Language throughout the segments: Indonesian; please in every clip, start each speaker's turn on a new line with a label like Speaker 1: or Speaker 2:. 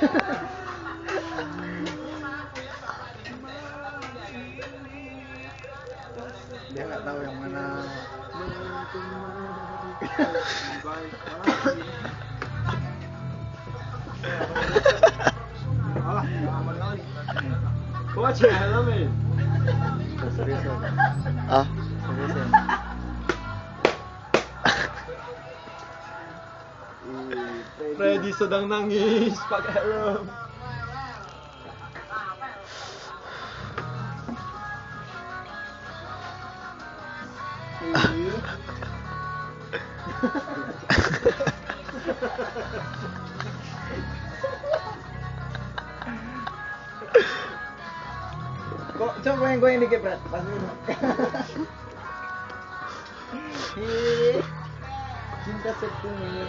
Speaker 1: Dia nggak tahu yang mana. Alah, aman kali.
Speaker 2: Kok aja helm
Speaker 3: ah
Speaker 1: Serius
Speaker 2: Freddy sedang nangis pakai helm.
Speaker 1: Kok coba goyang goyang dikit, Brad. Pas dulu. Ih, Cinta sepenuhnya.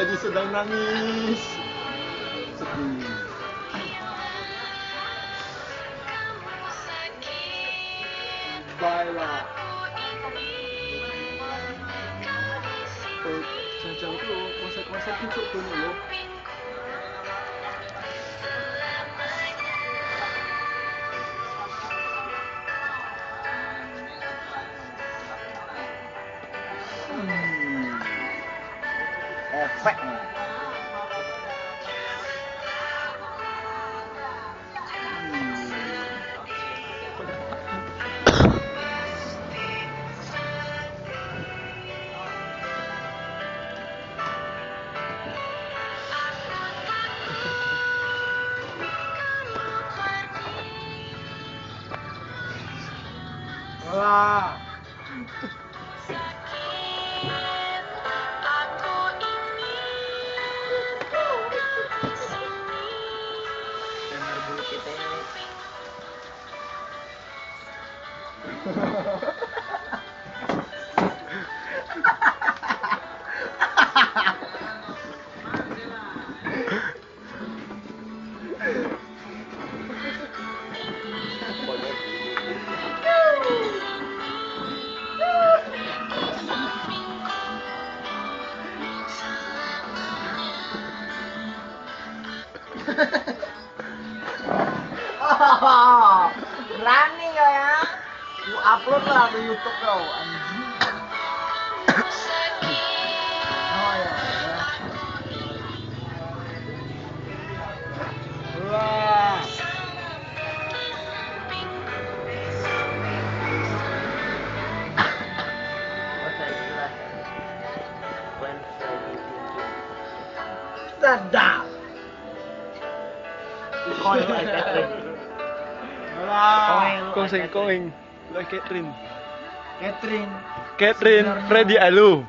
Speaker 2: Freddy sedang nangis.
Speaker 1: Sedih.
Speaker 2: Baiklah. Oh, jauh-jauh konsep-konsep itu luôn.
Speaker 1: Hmm. effect này Ini. Oh, berani kau ya? Ku upload lah di YouTube kau, anjing. Oh ya. ya. Wah. Sedap. Koil Catherine. Koil
Speaker 3: Koseng koeng. Lah Catherine.
Speaker 1: Catherine.
Speaker 3: Catherine Freddy Alu.